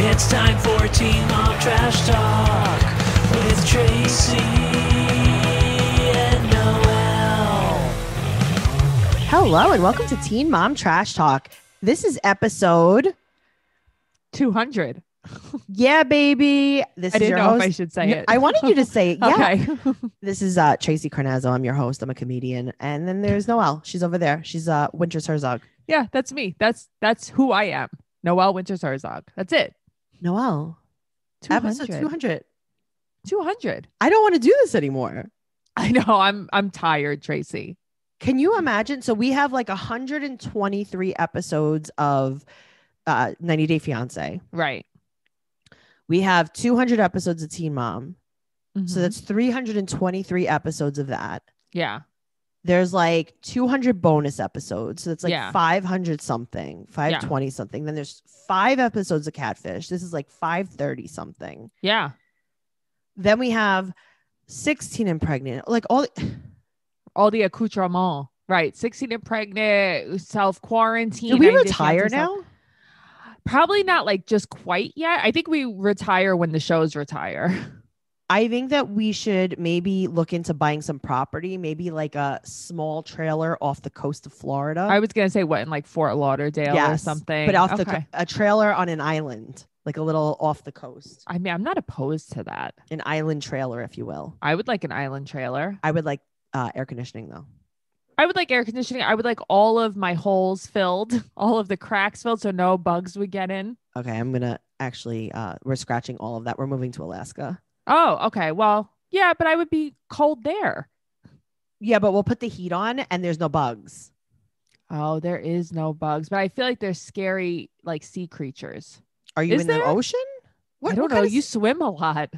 It's time for Teen Mom Trash Talk with Tracey and Noelle. Hello and welcome to Teen Mom Trash Talk. This is episode 200. Yeah, baby. This I is didn't your know host. if I should say it. I wanted you to say it. Yeah. Okay. This is uh Tracey Carnazzo. I'm your host. I'm a comedian. And then there's Noelle. She's over there. She's uh Winters Herzog. yeah, that's me. That's that's who I am. Noelle Winters Herzog. That's it. Noelle. 200. Episode 200. 200. I don't want to do this anymore. I know. I'm I'm tired, Tracey. Can you imagine? So we have like 123 episodes of uh 90 Day Fiance. Right. We have 200 episodes of Teen Mom. So Mhm. that's 323 episodes of that. yeah. There's like 200 bonus episodes. So it's like Yeah. 500 something, 520 something. Then there's five episodes of Catfish. This is like 530 something. Yeah. Then we have 16 and pregnant. Like all All the accoutrement. Right. 16 and pregnant, self quarantine. do we retire now? Probably not like just quite yet. I think we retire when the shows retire. I think that we should maybe look into buying some property, maybe like a small trailer off the coast of Florida. I was gonna say what in like Fort Lauderdale or something. but off the okay. co- a trailer on an island, like a little off the coast, I mean, I'm not opposed to that. an island trailer, if you will. I would like an island trailer. I would like uh, air conditioning though. I would like air conditioning. I would like all of my holes filled, all of the cracks filled, so no bugs would get in. Okay, I'm gonna actually uh we're scratching all of that. We're moving to Alaska. Oh, okay. Well, yeah, but I would be cold there. Yeah, but we'll put the heat on and there's no bugs. Oh, there is no bugs, but I feel like there's scary like sea creatures. Are you Is in the there? ocean? I don't know. You swim a lot.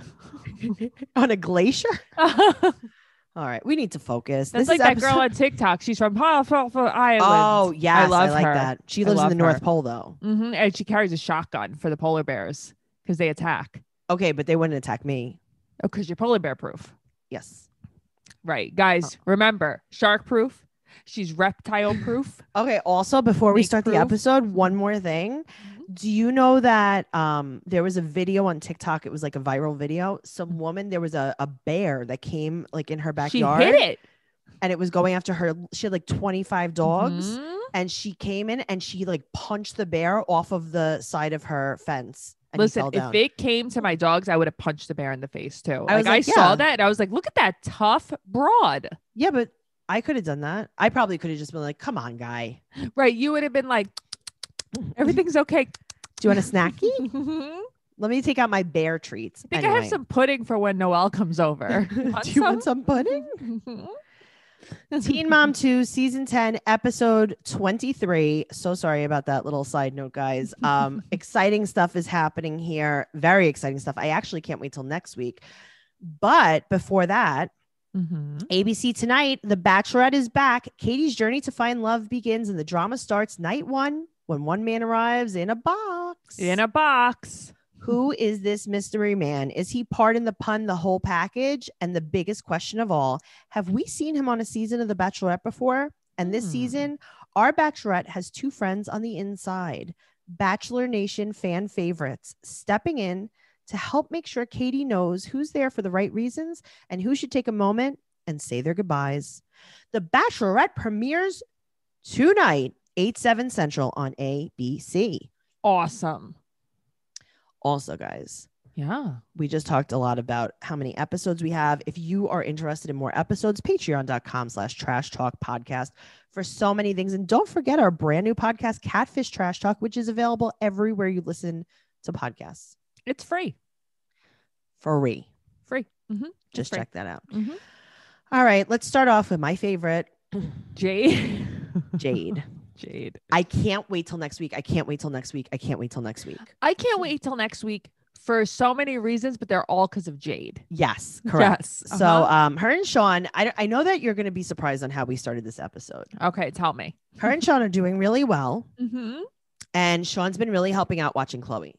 on a glacier? All right, we need to focus. This like is that girl episode- on TikTok. She's from Half Island. Oh yes, I, love like her. that. She lives in the North. Pole though. hmm And she carries a shotgun for the polar bears because they attack. Okay, but they wouldn't attack me. Oh, because you're polar bear proof. Yes. Right. Guys, remember shark proof. She's reptile proof. Okay. Also, before we start the episode, one more thing. Do you know that um there was a video on TikTok? It was like a viral video. Some woman, there was a, a bear that came like in her backyard She hit it. and it was going after her. She had like 25 dogs. Mhm. and she came in and she like punched the bear off of the side of her fence. Listen, if it came to my dogs, I would have punched the bear in the face too. I was like, I like, saw that and I was like, look at that tough broad. yeah, but I could have done that. I probably could have just been like, "Come on, guy, Right. You would have been like, everything's okay. do you want a snacky? Let me take out my bear treats." I think I have some pudding for when Noelle comes over. Want do you want some pudding? Teen Mom 2, season 10, episode 23. So sorry about that little side note, guys. Um, exciting stuff is happening here. Very exciting stuff. I actually can't wait till next week. But before that, Mhm. ABC tonight, The Bachelorette is back. Katie's journey to find love begins, and the drama starts night one when one man arrives in a box. In a box. Who is this mystery man? Is he pardon the pun, the whole package? And the biggest question of all, have we seen him on a season of The Bachelorette before? And this Hmm. season, our Bachelorette has two friends on the inside, Bachelor Nation fan favorites, stepping in to help make sure Katie knows who's there for the right reasons and who should take a moment and say their goodbyes. The Bachelorette premieres tonight, 8 7 Central on ABC. Awesome. Also, guys, Yeah. we just talked a lot about how many episodes we have. If you are interested in more episodes, patreon.com slash trash talk podcast for so many things. And don't forget our brand new podcast, Catfish Trash Talk, which is available everywhere you listen to podcasts It's free. free. Free. hmm Just free. check that out. Mhm. All right, let's start off with my favorite, Jade. Jade. Jade. I can't wait till next week. I can't wait till next week. I can't wait till next week. I can't wait till next week for so many reasons, but they're all because of Jade. Yes, correct. Yes, So, uh-huh. um, her and Sean, I, I know that you're going to be surprised on how we started this episode. Okay, tell me. Her and Sean are doing really well. Mm-hmm. And Sean's been really helping out watching Chloe.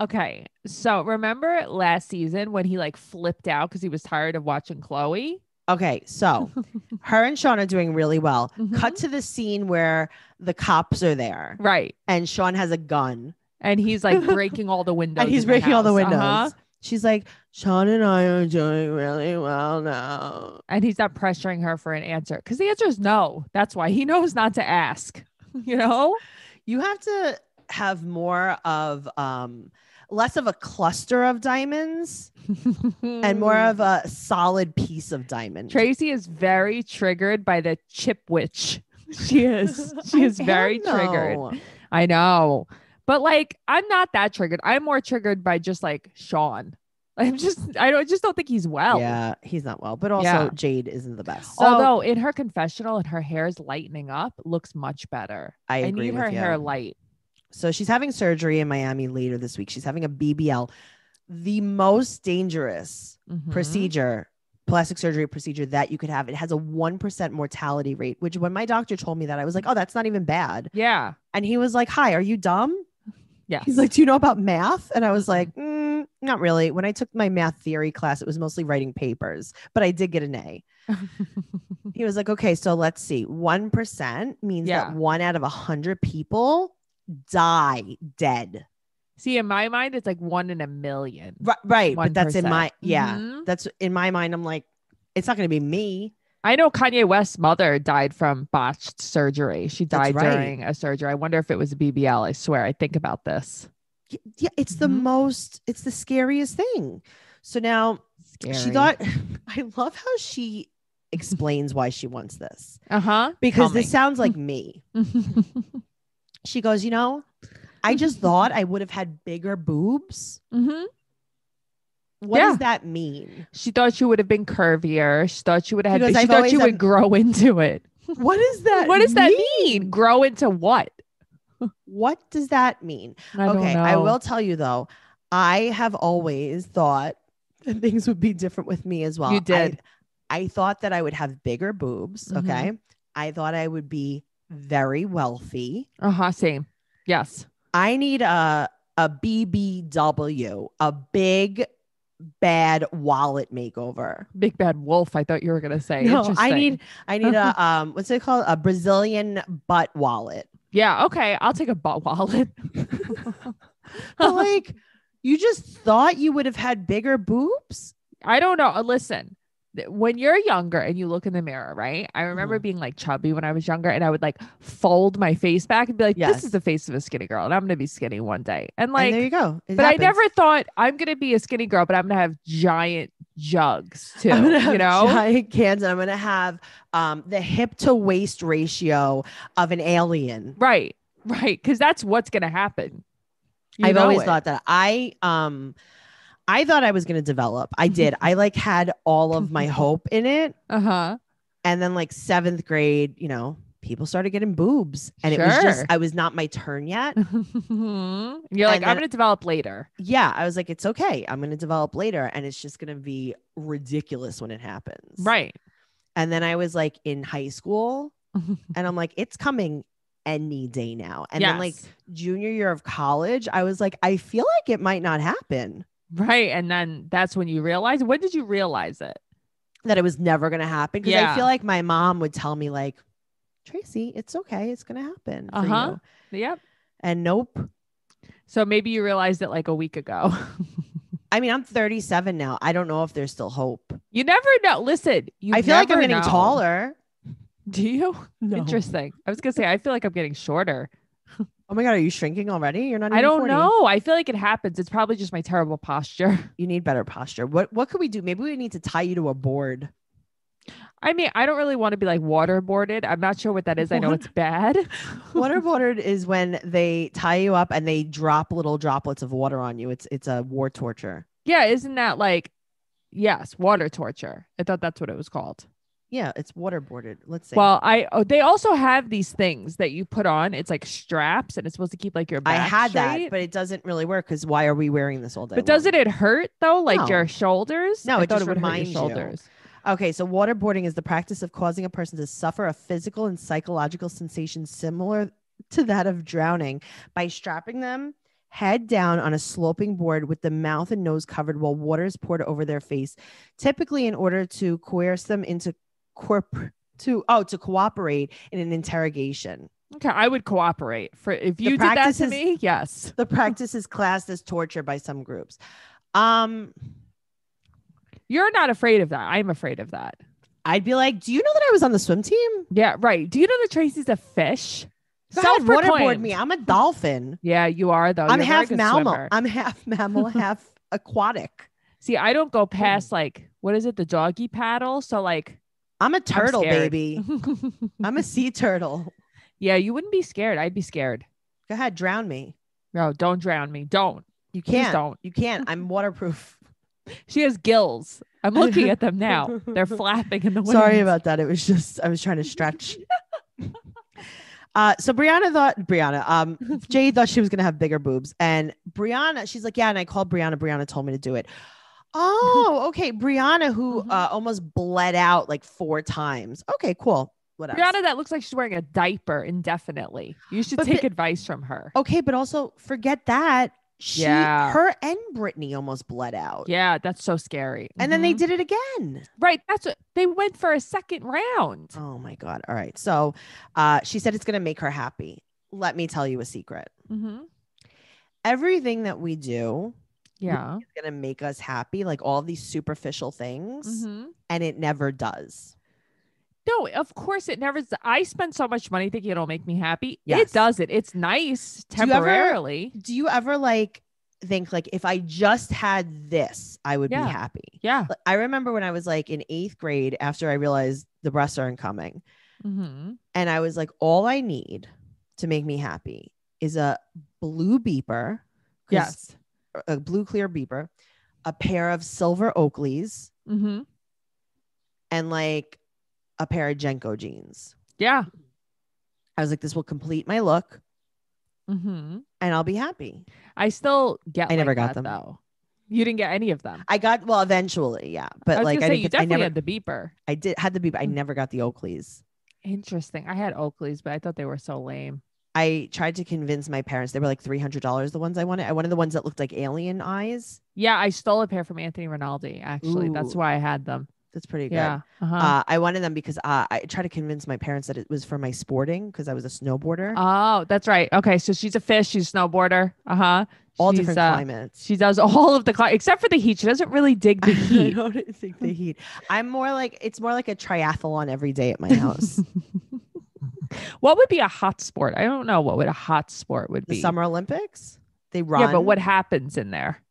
Okay. So remember last season when he like flipped out because he was tired of watching Chloe? Okay, so her and Sean are doing really well. Mhm. Cut to the scene where the cops are there Right. and Sean has a gun and he's like breaking all the windows. and he's breaking all the windows. Uh-huh. She's like, Sean and I are doing really well now. And he's not pressuring her for an answer because the answer is no. That's why he knows not to ask. You know? You have to have more of um less of a cluster of diamonds and more of a solid piece of diamond. Tracey is very triggered by the chip witch. She is. She I is very am, triggered. I know. But like I'm not that triggered. I'm more triggered by just like Sean. I'm just I don't just don't think he's well. Yeah, he's not well, but also Yeah. Jade isn't the best. So Although in her confessional and her hair is lightening up, looks much better. I I, need her you. hair light. So she's having surgery in Miami later this week. She's having a BBL, the most dangerous Mhm. procedure, plastic surgery procedure that you could have. It has a 1% mortality rate, which when my doctor told me that, I was like, oh, that's not even bad. Yeah. And he was like, hi, are you dumb? Yeah. He's like, do you know about math? And I was like, "Mm, not really. When I took my math theory class, it was mostly writing papers, but I did get an A. He was like, okay, so let's see. 1% means Yeah. that one out of a 100 people die dead. See, in my mind, it's like one in a million. Right, right. But that's in my yeah. Mhm. That's in my mind. I'm like, it's not going to be me. I know Kanye West's mother died from botched surgery. She died right. during a surgery. I wonder if it was a BBL. I swear, I think about this. Yeah, it's the Mhm. most. It's the scariest thing. So now Scary. she thought. I love how she explains why she wants this uh huh. because this sounds like me. She goes, you know, I just thought I would have had bigger boobs. hmm What Yeah. does that mean? She thought you would have been curvier. She thought you would have had. She I've thought you had- would grow into it. What is that? what does that mean? Grow into what? What does that mean? I okay, I will tell you though, I have always thought that things would be different with me as well. You did. I, thought that I would have bigger boobs. Mhm. Okay. I thought I would be very wealthy. Uh huh. Same. Yes. I need a a BBW, a big bad wallet makeover. Big bad wolf. I thought you were gonna say. No, I need I need a um what's it called? A Brazilian butt wallet. Yeah. Okay. I'll take a butt wallet. But like you just thought you would have had bigger boobs? I don't know. Listen, when you're younger and you look in the mirror, right? I remember Mhm. being like chubby when I was younger, and I would like fold my face back and be like, "This is the face of a skinny girl, and I'm gonna be skinny one day." And and like, there you go. It but happens. I never thought I'm gonna be a skinny girl, but I'm gonna have giant jugs too. You know? giant cans and I'm gonna have um the hip to waist ratio of an alien. right, right, because that's what's gonna happen. You I've always it. thought that I um I thought I was gonna develop. I did. I like had all of my hope in it. Uh huh. And then like seventh grade, you know, people started getting boobs. And it was just I was not my turn yet. You're like, I'm gonna develop later. yeah, I was like, it's okay. I'm gonna develop later. And it's just gonna be ridiculous when it happens. Right. And then I was like in high school and I'm like, it's coming any day now. And then like junior year of college, I was like, I feel like it might not happen. Right, and then that's when you realize. When did you realize it? That it was never gonna happen. Because I feel like my mom would tell me, like, Tracey, it's okay, it's gonna happen. Uh-huh. you. Yep. And nope. So maybe you realized it like a week ago. I mean, I'm 37 now. I don't know if there's still hope. you never know. Listen, you I feel like I'm getting know. taller. Do you? No. Interesting. I was gonna say I feel like I'm getting shorter. Oh my god, are you shrinking already? You're not. I don't 40. know. I feel like it happens. It's probably just my terrible posture. You need better posture. What What could we do? Maybe we need to tie you to a board. I mean, I don't really want to be like waterboarded. I'm not sure what that is. I know it's bad. Waterboarded is when they tie you up and they drop little droplets of water on you. It's it's a war torture. yeah, isn't that like yes, water torture? I thought that's what it was called. Yeah, it's waterboarded. Let's say Well, I oh, they also have these things that you put on. It's like straps, and it's supposed to keep like your I had that, but it doesn't really work because why are we wearing this all day? But doesn't it hurt though? Like No. your shoulders? No, I it thought just would hurt your reminds you. shoulders. Okay, so waterboarding is the practice of causing a person to suffer a physical and psychological sensation similar to that of drowning by strapping them head down on a sloping board with the mouth and nose covered while water is poured over their face, typically in order to coerce them into corp to oh to cooperate in an interrogation. Okay, I would cooperate for if you did that to is- me. Yes, The practice is classed as torture by some groups. Um, you're not afraid of that. I'm afraid of that. I'd be like, do you know that I was on the swim team? Yeah, right. Do you know that Tracey's a fish? Ahead, waterboard me. I'm a dolphin. Yeah, you are though. I'm You're half mammal. swimmer. I'm half mammal, half aquatic. See, I don't go past like what is it, the doggy paddle? So like, I'm a turtle, scared. baby. I'm a sea turtle. yeah, you wouldn't be scared. I'd be scared. Go ahead, drown me. No, don't drown me. Don't. You can't. don't. You can't. I'm waterproof. She has gills. I'm looking at them now. They're flapping in the wind. Sorry about that. It was just I was trying to stretch. Uh, so Brianna thought Brianna, um, Jade thought she was gonna have bigger boobs, and Brianna, she's like, yeah, and I called Brianna. Brianna told me to do it. Oh, okay, Brianna, who Mhm. uh, almost bled out like four times. Okay, cool. What else? Brianna, that looks like she's wearing a diaper indefinitely. You should But take advice from her. Okay, but also forget that she, Yeah. her and Brittany almost bled out. Yeah, that's so scary. And then they Mhm. did it again. right. That's what they went for a second round. Oh my god. All right. So uh she said it's gonna make her happy. Let me tell you a secret. hmm Everything that we do Yeah. is gonna make us happy, like all these superficial things, hmm and it never does. No, of course it never. Does. I spend so much money thinking it'll make me happy. Yes. It does it. It's nice Do you ever- temporarily. Do you ever like think like if I just had this, I would Yeah. be happy? yeah. I remember when I was like in eighth grade after I realized the breasts aren't coming. hmm And I was like, all I need to make me happy is a blue beeper. Yes. A blue clear beeper, a pair of silver Oakleys, hmm and like a pair of JNCO jeans. Yeah. I was like, this will complete my look hmm and I'll be happy. I still get. I never like got them. though. You didn't get any of them. I got well eventually, yeah. But I like I say get, I never had the beeper. I did had the beeper. I Mm. never got the Oakleys. Interesting. I had Oakley's, but I thought they were so lame. I tried to convince my parents. They were like three hundred dollars. The ones I wanted. I wanted the ones that looked like alien eyes. Yeah, I stole a pair from Anthony Rinaldi. Actually, that's why I had them. That's pretty good. Yeah. Uh-huh. Uh, I wanted them because uh, I tried to convince my parents that it was for my sporting because I was a snowboarder. oh, that's right. Okay, so she's a fish. She's a snowboarder. Uh huh. all she's, different uh, climates. She does all of the cli- except for the heat. She doesn't really dig the heat. I don't think the heat. I'm more like it's more like a triathlon every day at my house. what would be a hot sport? I don't know what would a hot sport would the be. Summer Olympics. They run. Yeah, but what happens in there?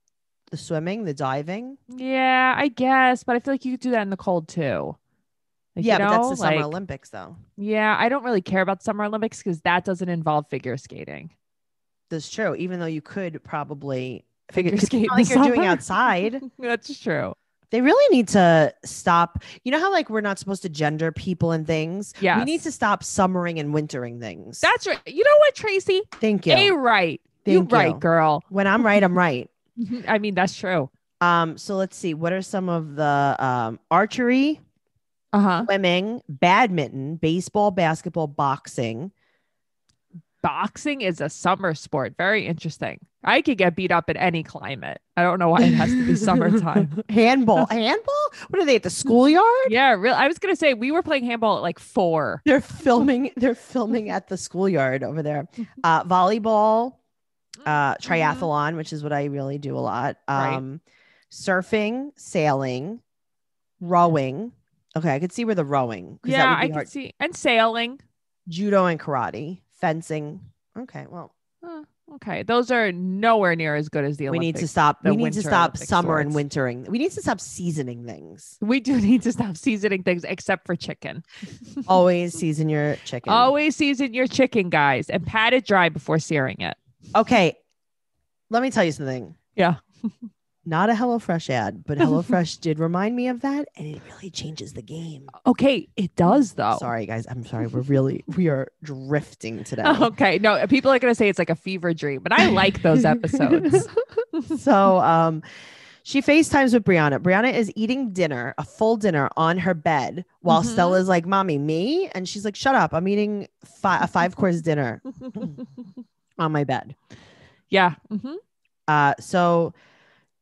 the swimming, the diving. Yeah, I guess, but I feel like you could do that in the cold too. Like, yeah, you but that's the Summer like- Olympics though. Yeah, I don't really care about Summer Olympics because that doesn't involve figure skating. That's true. Even though you could probably Figure it's skate like you're doing outside. That's true. They really need to stop. You know how like we're not supposed to gender people and things. Yeah, we need to stop summering and wintering things. That's right. You know what, Tracey? Thank you. A right. you Thank right, girl. when I'm right, I'm right. I mean, that's true. Um, so let's see. What are some of the um archery, Uh huh. swimming, badminton, baseball, basketball, boxing? Boxing is a summer sport. Very interesting. I could get beat up in any climate. I don't know why it has to be summertime. handball. handball? What are they at the schoolyard? yeah, real. I was gonna say we were playing handball at like four. They're filming. They're filming at the schoolyard over there. Uh, volleyball, uh, Mhm. triathlon, which is what I really do a lot. Right. Um, surfing, sailing, rowing. Okay, I could see where the rowing. Yeah, I hard. see. And sailing. Judo and karate, fencing. Okay, well, Huh, okay, those are nowhere near as good as the we Olympic. need to stop. We need to stop Olympic summer and wintering. We need to stop seasoning things. We do need to stop seasoning things except for chicken. Always season your chicken. Always season your chicken, guys, and pat it dry before searing it. Okay, let me tell you something. Yeah. Not a HelloFresh ad, but HelloFresh did remind me of that, and it really changes the game. Okay, it does though. Sorry, guys. I'm sorry. We're really we are drifting today. Okay, no, people are gonna say it's like a fever dream, but I like those episodes. so um she FaceTimes with Brianna. Brianna is eating dinner, a full dinner on her bed, while Mhm. Stella's like, Mommy, me? And she's like, Shut up. I'm eating fi- a five course dinner on my bed. yeah. Mm-hmm. Uh, so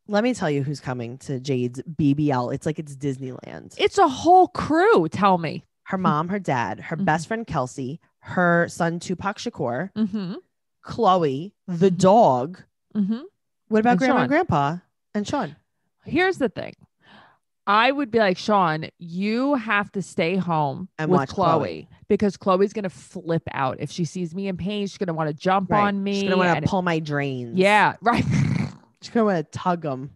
let me tell you who's coming to Jade's BBL. It's like it's Disneyland. It's a whole crew. Tell me. her mom, her dad, her Mhm. best friend Kelsey, her son Tupac Shakur, Mm-hmm. Chloe, the dog. Mm-hmm. What about And grandma Sean. and grandpa and Sean? Here's the thing. I would be like, Sean, you have to stay home And with watch Chloe, Chloe. because Chloe's gonna flip out if she sees me in pain. She's gonna want to jump Right. on me. She's gonna want to pull my drains. yeah, right. She's gonna want to tug them.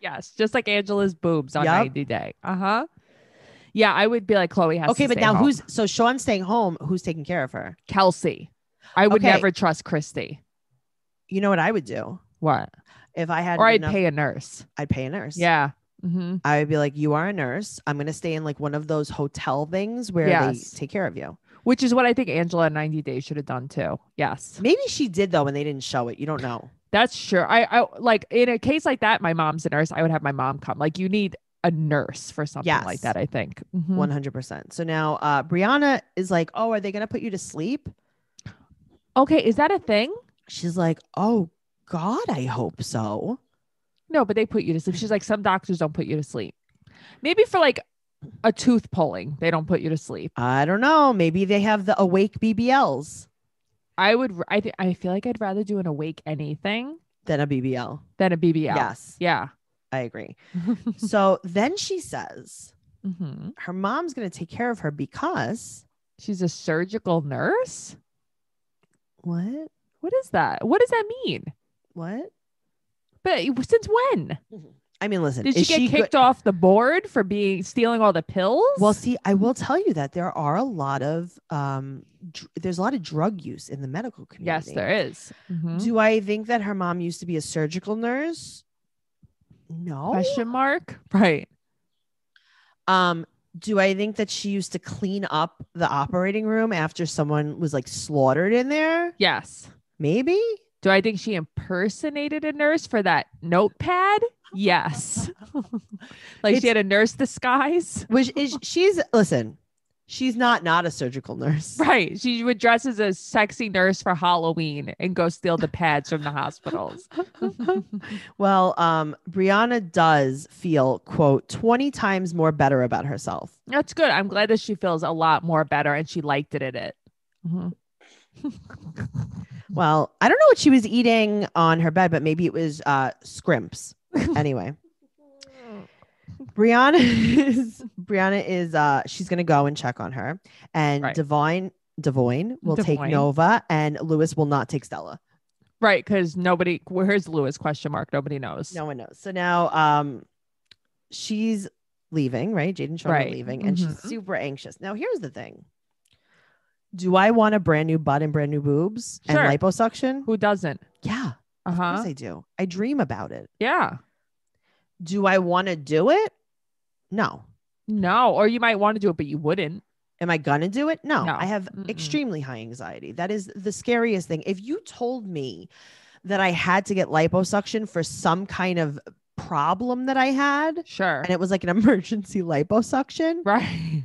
yes, just like Angela's boobs on Yup. 90 Day. Uh huh. Yeah, I would be like, Chloe has Okay, to but now home. who's so Sean's staying home? Who's taking care of her? Kelsey? I would Okay. never trust Christy. You know what I would do What? if I had Or I'd enough- pay a nurse. I'd pay a nurse. Yeah. Mm-hmm. I would be like, you are a nurse. I'm gonna stay in like one of those hotel things where Yes. they take care of you. Which is what I think Angela 90 Days should have done too. Yes. Maybe she did though, and they didn't show it. You don't know. That's sure. I, I like in a case like that, my mom's a nurse. I would have my mom come. Like you need a nurse for something Yes. like that, I think. Mhm. One hundred percent. So now uh Brianna is like, Oh, are they gonna put you to sleep? Okay, is that a thing? She's like, Oh God, I hope so. No, but they put you to sleep. She's like, some doctors don't put you to sleep. Maybe for like a tooth pulling, they don't put you to sleep. I don't know. Maybe they have the awake BBLs I would. I think. I feel like I'd rather do an awake anything than a BBL. than a BBL. Yes, Yeah. I agree. so then she says Mhm. her mom's gonna take care of her because She's a surgical nurse. what? What is that? What does that mean? What? But since when I mean, listen. did she get go- kicked off the board for being stealing all the pills? Well, see, I will tell you that there are a lot of um, dr- there's a lot of drug use in the medical community. yes, there is. Mhm. Do I think that her mom used to be a surgical nurse? No. Question mark. Right. Um, do I think that she used to clean up the operating room after someone was like slaughtered in there? Yes. Maybe. Do I think she impersonated a nurse for that notepad? Yes. like It's- she had a nurse disguise. Which is she's listen, she's not not a surgical nurse. Right. She would dress as a sexy nurse for Halloween and go steal the pads from the hospitals. Well, um, Brianna does feel quote twenty times more better about herself. That's good. I'm glad that she feels a lot more better and she liked it at it. Mhm. Well, I don't know what she was eating on her bed, but maybe it was uh scrimps. Anyway, Brianna is Brianna is uh she's gonna go and check on her, and Right. Divine Devoin will take Nova, and Lewis will not take Stella. Right. Because nobody, where's Lewis? Question mark. Nobody knows. No one knows. So now, um, she's leaving, right? Jade and Right. leaving, and she's Mhm. super anxious. Now, here's the thing: Do I want a brand new butt and brand new boobs Sure. and liposuction? Who doesn't? Yeah, Uh of course I do. I dream about it. Yeah. Do I want to do it? No. No. Or you might want to do it, but you wouldn't. Am I gonna do it? No. No. I have Mm-mm. extremely high anxiety. That is the scariest thing. If you told me that I had to get liposuction for some kind of problem that I had, Sure. and it was like an emergency liposuction, right.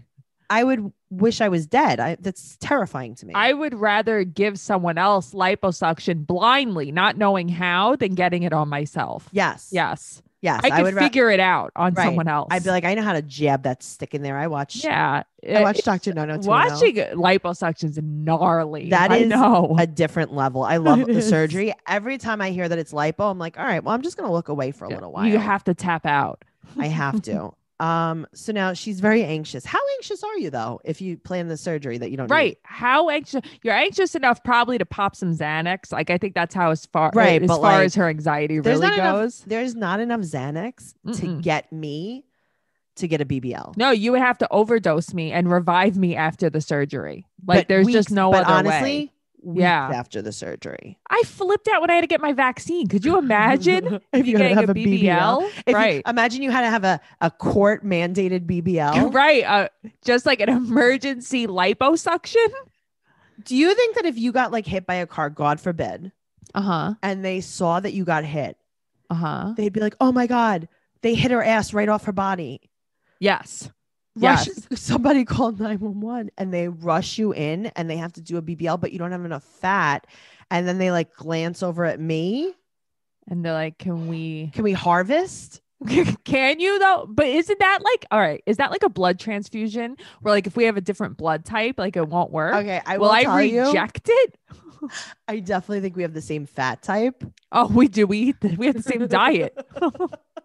I would wish I was dead. I that's terrifying to me. I would rather give someone else liposuction blindly, not knowing how, than getting it on myself. yes. Yes. Yes. I could would ra- figure it out on Right. someone else. I'd be like, I know how to jab that stick in there. I watch yeah. I uh, watch Dr. Uh, no No Watching liposuction's gnarly. That is I know. a different level. I love It the is. surgery. Every time I hear that it's lipo, I'm like, all right, well, I'm just gonna look away for a little while. You have to tap out. I have to. Um, so now she's very anxious. How anxious are you though, if you plan the surgery that you don't need? Right. How anxious you're anxious enough probably to pop some Xanax. Like I think that's how as far Right, as far like, as her anxiety really not enough goes. there's not enough Xanax to Mm-mm. get me to get a BBL. No, you would have to overdose me and revive me after the surgery. Like But there's weeks- just no but other honestly, way. Weeks Yeah. after the surgery. I flipped out when I had to get my vaccine. Could you imagine if you had to have a BBL? BBL? If you- right. imagine you had to have a, a court mandated BBL. right. Uh, just like an emergency liposuction. Do you think that if you got like hit by a car, God forbid, Uh huh. and they saw that you got hit, Uh huh. they'd be like, "Oh my God, they hit her ass right off her body." Yes. Rush, Yes. somebody called 911 and they rush you in and they have to do a BBL, but you don't have enough fat. And then they like glance over at me. And they're like, can we? Can we harvest? Can you though? But isn't that like all right? Is that like a blood transfusion where like if we have a different blood type, like it won't work? Okay, I will will I tell you. reject it? I definitely think we have the same fat type. Oh, we do. We eat. The, we have the same diet.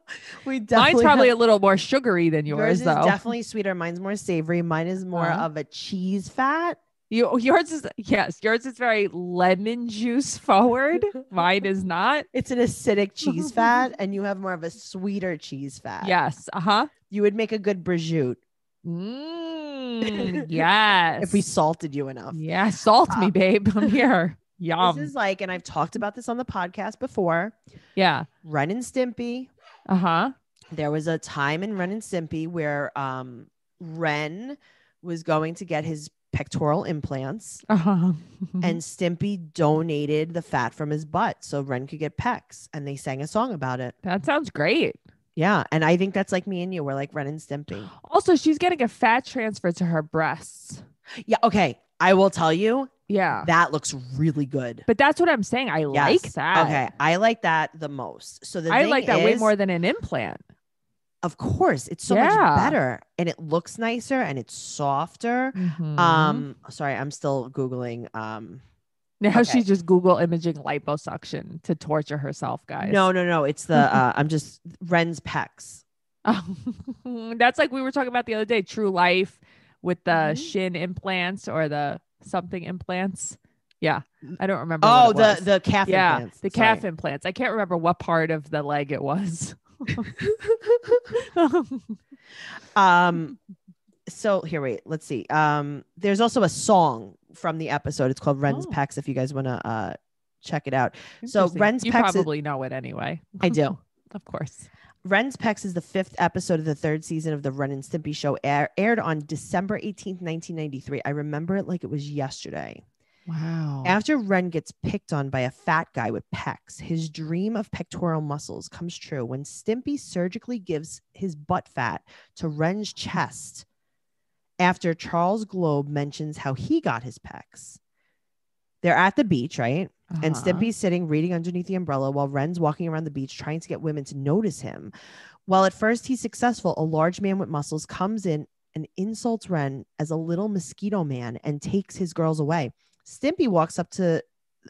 we definitely Mine's probably have- a little more sugary than yours, yours is though. definitely sweeter. Mine's more savory. Mine is more Uh-huh. of a cheese fat. you, yours is yes. Yours is very lemon juice forward. Mine is not. It's an acidic cheese fat, and you have more of a sweeter cheese fat. Yes. Uh huh. you would make a good prosciutto Mm, yes. if we salted you enough. yeah, salt me, Uh, babe. I'm here. Yum. This is like, and I've talked about this on the podcast before. yeah. Ren and Stimpy. Uh huh. There was a time in Ren and Stimpy where um, Ren was going to get his pectoral implants, Uh huh. and Stimpy donated the fat from his butt so Ren could get pecs, and they sang a song about it. that sounds great. Yeah, and I think that's like me and you. We're like Ren and Stimpy. Also, she's getting a fat transfer to her breasts. Yeah. Okay. I will tell you Yeah. that looks really good. But that's what I'm saying. I like that. Okay, I like that the most. So the I like that way more than an implant. Of course, it's so Yeah. much better, and it looks nicer, and it's softer. Mhm. Um, sorry, I'm still googling. Um, now okay. she's just Google imaging liposuction to torture herself, guys. no, no, no, it's the uh, I'm just Ren's pecs. that's like we were talking about the other day. True Life with the Mhm. shin implants or the something implants. Yeah, I don't remember. Oh, the the calf yeah, implants. the Sorry. calf implants. I can't remember what part of the leg it was. um, so here, wait, let's see. Um, there's also a song from the episode. It's called Ren's Oh. pecs. If you guys want to uh check it out, So. Ren's you pecs is- probably know it anyway. I do. of course. Ren's Pecs is the fifth episode of the third season of the Ren and Stimpy show, air, aired on December 18th, 1993. I remember it like it was yesterday. Wow. After Ren gets picked on by a fat guy with pecs, his dream of pectoral muscles comes true when Stimpy surgically gives his butt fat to Ren's chest after Charles Globe mentions how he got his pecs. They're at the beach, right? And Uh-huh. Stimpy's sitting reading underneath the umbrella while Ren's walking around the beach trying to get women to notice him. While at first he's successful, a large man with muscles comes in and insults Ren as a little mosquito man and takes his girls away. Stimpy walks up to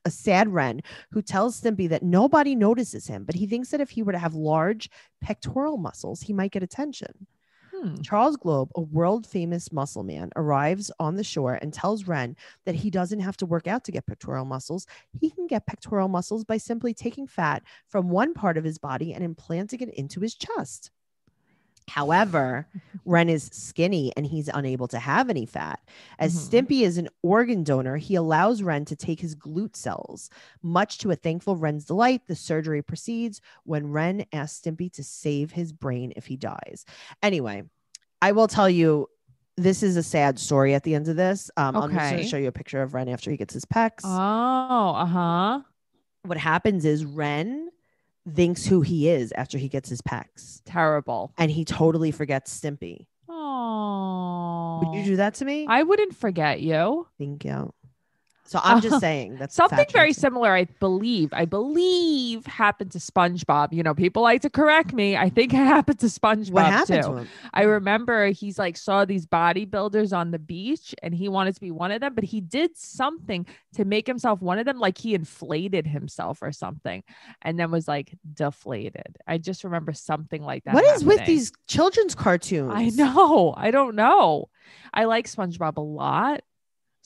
a sad Ren who tells Stimpy that nobody notices him, but he thinks that if he were to have large pectoral muscles, he might get attention. Hmm. Charles Globe, a world famous muscle man, arrives on the shore and tells Ren that he doesn't have to work out to get pectoral muscles. He can get pectoral muscles by simply taking fat from one part of his body and implanting it into his chest. However, Ren is skinny and he's unable to have any fat. As Mhm. Stimpy is an organ donor, he allows Ren to take his glute cells. Much to a thankful Ren's delight, the surgery proceeds when Ren asks Stimpy to save his brain if he dies. Anyway, I will tell you this is a sad story at the end of this. Um, I'm just going to show you a picture of Ren after he gets his pecs. Oh, uh huh. what happens is Ren thinks who he is after he gets his pecs Terrible. and he totally forgets Stimpy. Oh. Would you do that to me? I wouldn't forget you. Thank you. So I'm just saying that's Something very similar, I believe. I believe happened to SpongeBob. You know, people like to correct me. I think it happened to SpongeBob What happened too. to him? I remember he's like saw these bodybuilders on the beach and he wanted to be one of them, but he did something to make himself one of them, like he inflated himself or something, and then was like deflated. I just remember something like that. What is with these children's cartoons? I know. I don't know. I like SpongeBob a lot.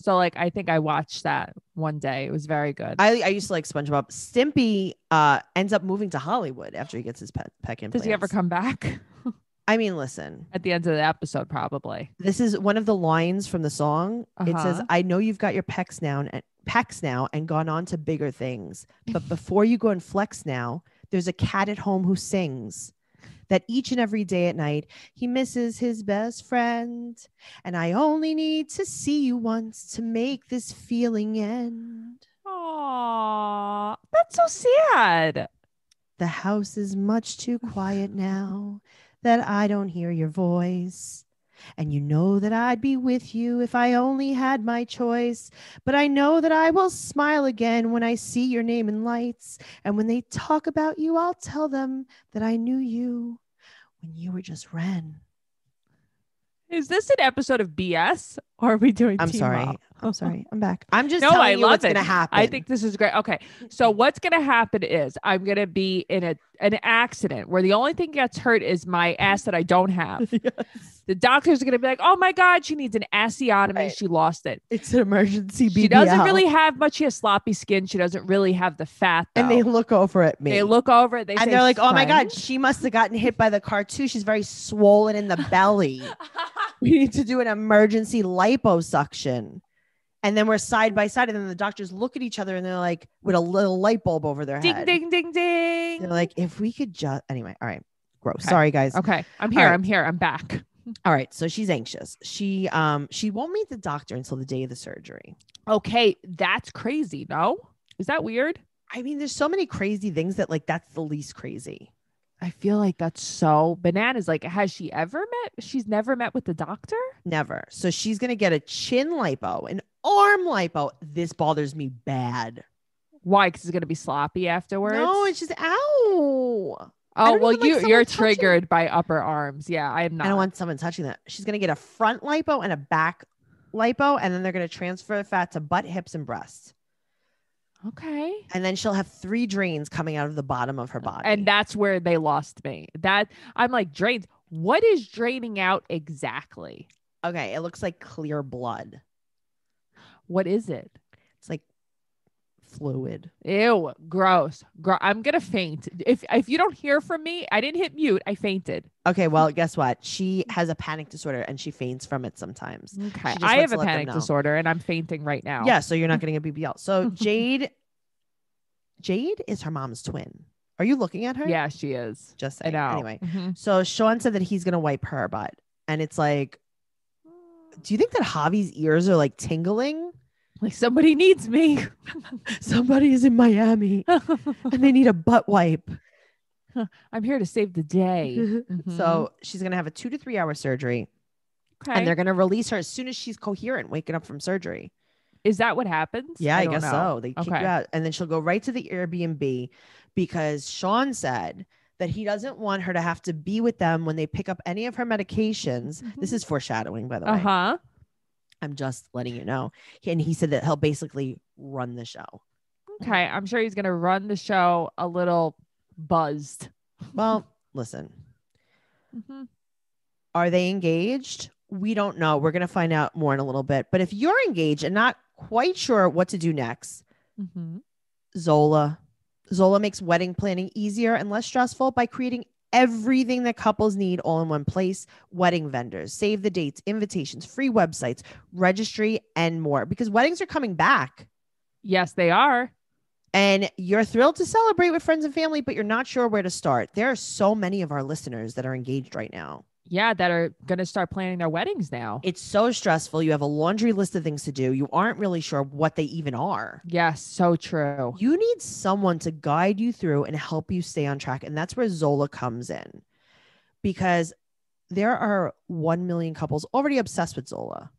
So like I think I watched that one day. It was very good. I, I used to like SpongeBob. Stimpy uh, ends up moving to Hollywood after he gets his pet peck implants. Does he ever come back? I mean, listen, At the end of the episode, probably. this is one of the lines from the song. It says, Uh-huh. "I know you've got your pecs now and pecs now and gone on to bigger things, but before you go and flex now, there's a cat at home who sings." That each and every day at night, he misses his best friend. And I only need to see you once to make this feeling end. Aww, that's so sad. The house is much too quiet now that I don't hear your voice. And you know that I'd be with you if I only had my choice. But I know that I will smile again when I see your name in lights. And when they talk about you, I'll tell them that I knew you when you were just Ren. Is this an episode of BS or are we doing I'm sorry. Mom? I'm sorry. I'm back. I'm just No, telling I you love what's it. gonna happen. I think this is great. Okay. So what's gonna happen is I'm gonna be in a an accident where the only thing gets hurt is my ass that I don't have. The doctors are gonna be like, oh my God, she needs an assiotomy. Right. She lost it. it's an emergency BBL. She doesn't really have much. She has sloppy skin. She doesn't really have the fat. and they look over at me. they look over it. They and say, they're like, "Oh my god, she must have gotten hit by the car too. She's very swollen in the belly. we need to do an emergency liposuction." And then we're side by side, and then the doctors look at each other, and they're like, with a little light bulb over their ding, head. ding, ding, ding. Ding. They're like, "If we could just anyway." All right, gross. Okay. Sorry, guys. okay, I'm here. right. I'm here. I'm back. All right, so she's anxious. She um she won't meet the doctor until the day of the surgery. Okay, that's crazy. No, is that weird? I mean, there's so many crazy things that like that's the least crazy. I feel like that's so bananas. Like, has she ever met? She's never met with the doctor. Never. So she's gonna get a chin lipo, an arm lipo. This bothers me bad. Why? Because it's gonna be sloppy afterwards. No, it's just ow. Oh well, like you someone you're triggered by upper arms. Yeah, I am not. I don't want someone touching that. She's gonna get a front lipo and a back lipo, and then they're gonna transfer the fat to butt, hips, and breasts. Okay. And then she'll have three drains coming out of the bottom of her body. And that's where they lost me. That I'm like drains. What is draining out exactly? okay, it looks like clear blood. What is it? Fluid. Ew, gross. Gro- I'm gonna faint. If if you don't hear from me, I didn't hit mute. I fainted. Okay, well, guess what? She has a panic disorder and she faints from it sometimes. Okay, I have a panic disorder and I'm fainting right now. Yeah, so you're not getting a BBL. So Jade, Jade is her mom's twin. Are you looking at her? Yeah, she is. Just I know. Anyway, Mhm. so Sean said that he's gonna wipe her butt, and it's like, do you think that Javi's ears are like tingling? Like somebody needs me. Somebody is in Miami and they need a butt wipe. I'm here to save the day. Mhm. So she's gonna have a two to three hour surgery, okay. and they're gonna release her as soon as she's coherent, waking up from surgery. is that what happens? Yeah, I, don't guess know. so. They kick you out, and then she'll go right to the Airbnb because Sean said that he doesn't want her to have to be with them when they pick up any of her medications. This Mhm. is foreshadowing, by the way. Uh huh. I'm just letting you know. And he said that he'll basically run the show. Okay. I'm sure he's gonna run the show a little buzzed. Well, listen, Mhm. are they engaged? We don't know. We're going to find out more in a little bit. But if you're engaged and not quite sure what to do next, Mhm. Zola. Zola makes wedding planning easier and less stressful by creating everything that couples need all in one place wedding vendors, save the dates, invitations, free websites, registry, and more because weddings are coming back. Yes, they are. And you're thrilled to celebrate with friends and family, but you're not sure where to start. There are so many of our listeners that are engaged right now. Yeah, that are gonna start planning their weddings now. It's so stressful. You have a laundry list of things to do. You aren't really sure what they even are. Yes, so true. You need someone to guide you through and help you stay on track. And that's where Zola comes in because there are 1 million couples already obsessed with Zola.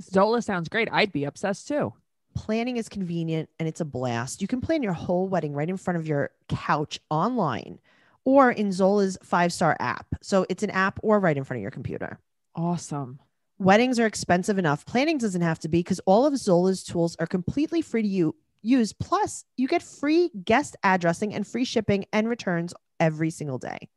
Zola sounds great. I'd be obsessed too. Planning is convenient and it's a blast. You can plan your whole wedding right in front of your couch online or in Zola's five star app. So it's an app or right in front of your computer. Awesome. Weddings are expensive enough. Planning doesn't have to be because all of Zola's tools are completely free to you use. Plus, you get free guest addressing and free shipping and returns every single day.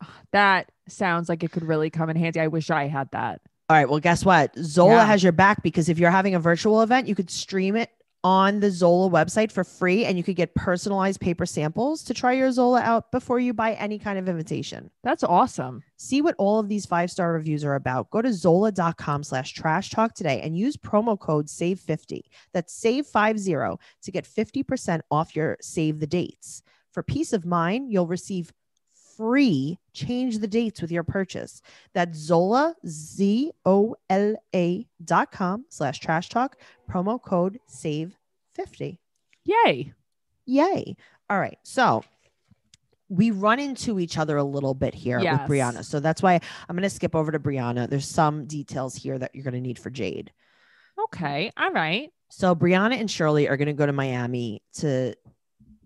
That sounds like it could really come in handy. I wish I had that. All right. Well, guess what? Zola Yeah. has your back because if you're having a virtual event, you could stream it on the Zola website for free and you could get personalized paper samples to try your Zola out before you buy any kind of invitation. That's awesome. See what all of these five star reviews are about. Go to zola.com slash trash talk today and use promo code SAVE50. That's SAVE50 to get 50% off your save the dates. For peace of mind, you'll receive free change the dates with your purchase. That's Zola, Z O L A dot com slash trash talk, promo code SAVE50. Yay. Yay. All right. So we run into each other a little bit here Yes. with Brianna. So that's why I'm going to skip over to Brianna. There's some details here that you're going to need for Jade. Okay. All right. So Brianna and Shirley are going to go to Miami to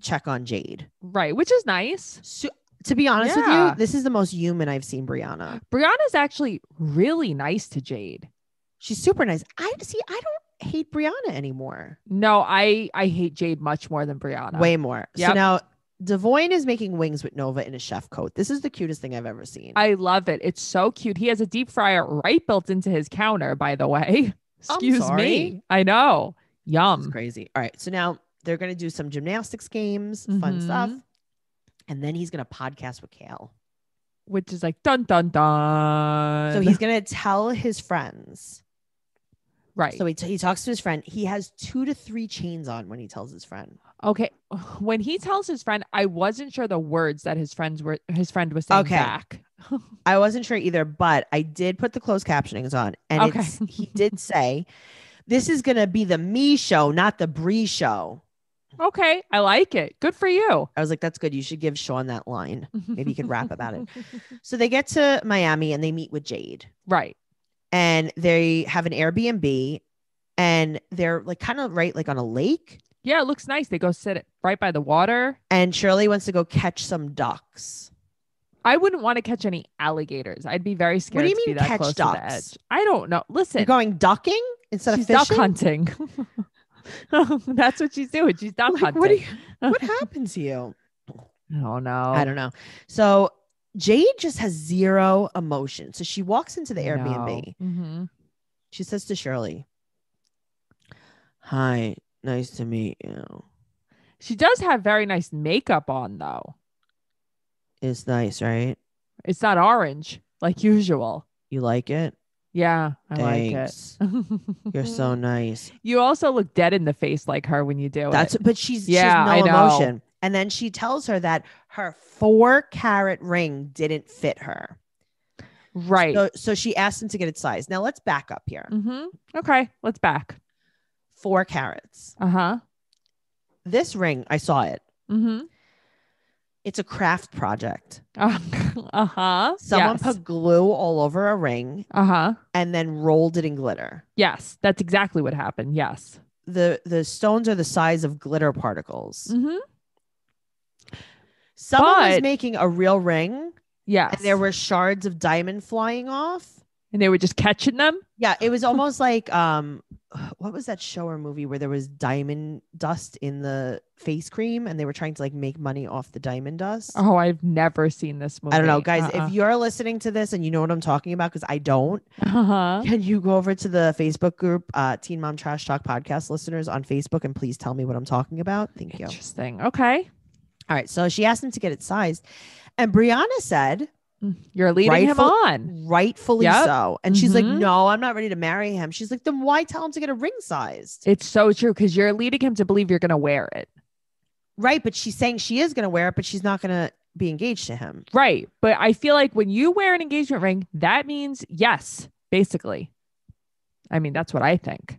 check on Jade. Right. Which is nice. So To be honest with you, this is the most human I've seen Brianna. Brianna's actually really nice to Jade. She's super nice. I see. I don't hate Brianna anymore. No, I I hate Jade much more than Brianna. Way more. So Yep. now Devoin is making wings with Nova in a chef coat. This is the cutest thing I've ever seen. I love it. It's so cute. He has a deep fryer right built into his counter, by the way. Excuse me. I know. Yum. crazy. All right. So now they're gonna do some gymnastics games, fun mm-hmm. stuff. And then he's gonna podcast with Kail. Which is like dun dun dun. So he's gonna tell his friends. Right. So he, he talks to his friend. He has two to three chains on when he tells his friend. okay. When he tells his friend, I wasn't sure the words that his friends were his friend was saying Okay. back. I wasn't sure either, but I did put the closed captionings on, and Okay. it's, he did say, "This is gonna be the me show, not the Bree show." Okay. I like it. Good for you. I was like, "That's good. You should give Sean that line." Maybe you could rap about it. So they get to Miami and they meet with Jade, right. And they have an Airbnb, and they're like kind of right like on a lake. Yeah, it looks nice. They go sit right by the water. And Shirley wants to go catch some ducks. I wouldn't want to catch any alligators. I'd be very scared What do you mean catch close to the ducks? I don't know. Listen, You're going ducking instead she's of duck hunting. That's what she's doing. She's duck Like, hunting. what, you, what happened to you? Oh no. I don't know. So Jade just has zero emotion. So she walks into the Airbnb. hmm She says to Shirley, Hi, nice to meet you. She does have very nice makeup on though. It's nice, right? It's not orange like usual. You like it? Yeah, I Thanks. like it. You're so nice. You also look dead in the face like her when you do That's it. but she's Yeah, she's I no know. emotion. And then she tells her that her four carat ring didn't fit her. Right. So, so she asked him to get it sized. Now let's back up here. hmm Okay, let's back. Four carats. Uh huh. This ring, I saw it. Mm-hmm. It's a craft project. Uh huh. Someone yes. put glue all over a ring Uh huh. and then rolled it in glitter. Yes, that's exactly what happened. Yes. The the stones are the size of glitter particles. Mm-hmm. Someone was making a real ring Yeah. and there were shards of diamond flying off. and they were just catching them. Yeah, it was almost like um what was that show or movie where there was diamond dust in the face cream and they were trying to like make money off the diamond dust? Oh, I've never seen this movie. I don't know, guys. Uh-uh. If you're listening to this and you know what I'm talking about, because I don't, uh-huh. can you go over to the Facebook group, uh, Teen Mom Trash Talk Podcast listeners on Facebook, and please tell me what I'm talking about? Thank you. Interesting. Okay. All right. So she asked him to get it sized, and Brianna said, You're leading him on. rightfully Yep. so. And she's like, Mhm. No, I'm not ready to marry him. She's like, Then why tell him to get a ring sized? It's so true because you're leading him to believe you're going to wear it. Right. But she's saying she is going to wear it, but she's not going to be engaged to him. Right. But I feel like when you wear an engagement ring, that means yes, basically. I mean, that's what I think.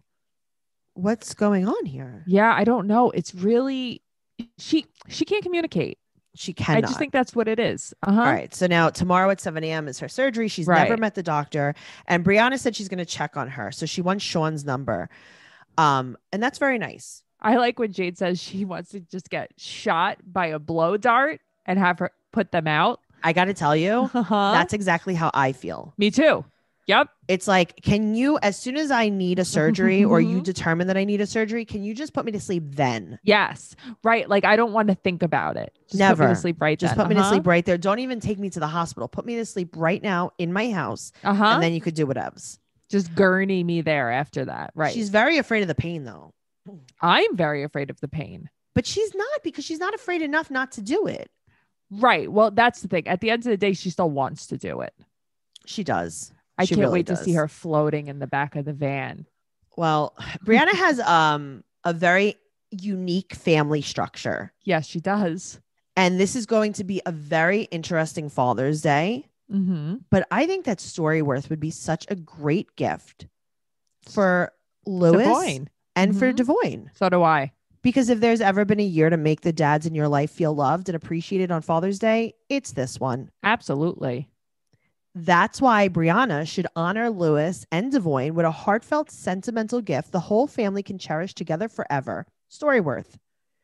What's going on here? Yeah, I don't know. It's really she she can't communicate. She cannot. I just think that's what it is. Uh-huh. All right. So now tomorrow at 7 a.m. is her surgery. She's Right. never met the doctor. And Brianna said she's going to check on her. So she wants Sean's number. Um, and that's very nice. I like when Jade says she wants to just get shot by a blow dart and have her put them out. I got to tell you, Uh-huh. that's exactly how I feel. Me too. Yep. It's like, can you, as soon as I need a surgery or you Mhm. determine that I need a surgery, can you just put me to sleep then? Yes. Right. Like I don't want to think about it. Just Put me Never. to sleep right Just then. put me to Uh-huh. sleep right there. Don't even take me to the hospital. Put me to sleep right now in my house. Uh-huh. And then you could do whatevs. just gurney me there after that. Right. She's very afraid of the pain though. I'm very afraid of the pain. But she's not because she's not afraid enough not to do it. Right. Well, that's the thing. At the end of the day, she still wants to do it. She does. I She can't really wait to see her floating in the back of the van. Well, Brianna has um a very unique family structure. Yes, she does. And this is going to be a very interesting Father's Day. Mm-hmm. But I think that Storyworth would be such a great gift for Lewis Devoin. and for Mhm. Devoin. So do I. Because if there's ever been a year to make the dads in your life feel loved and appreciated on Father's Day, it's this one. Absolutely. That's why Brianna should honor Lewis and Devoin with a heartfelt, sentimental gift the whole family can cherish together forever. Storyworth.